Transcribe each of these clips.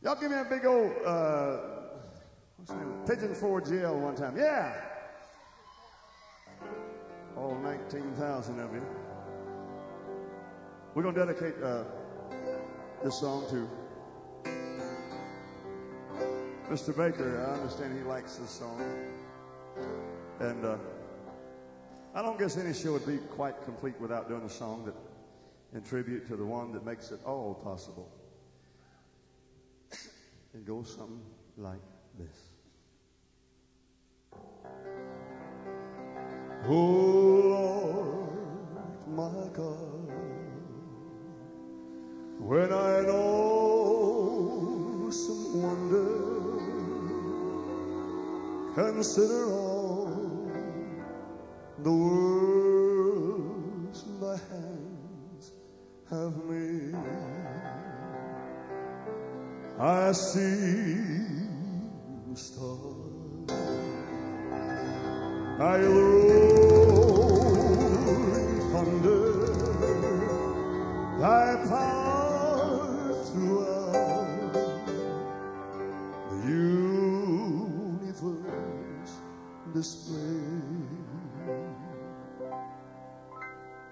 Y'all give me a big old, uh, what's the name? Pigeon Forge Yell one time. Yeah. All 19,000 of you. We're going to dedicate uh, this song to Mr. Baker. I understand he likes this song. And uh, I don't guess any show would be quite complete without doing a song that in tribute to the one that makes it all possible. It goes something like this. Oh Lord, my God, when I know some wonder, consider all the worlds thy hands have I see stars. I hear the rolling thunder. Thy power throughout the universe display.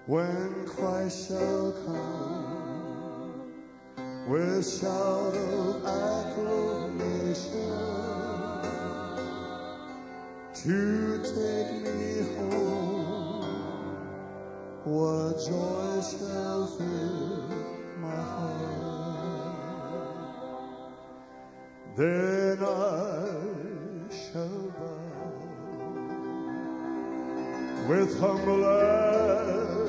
When Christ shall come with shout of to take me home, what joy shall fill my heart? Then I shall bow with humble adoration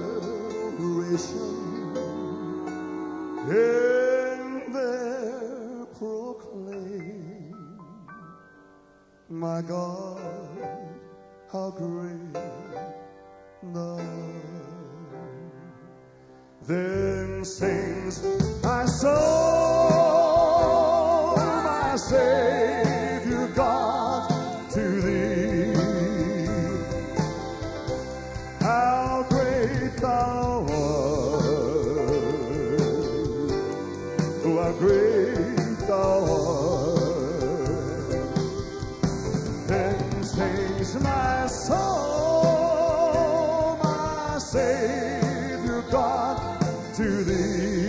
in there proclaim, my God, how great thou. Then sings soul, my Savior God, to thee.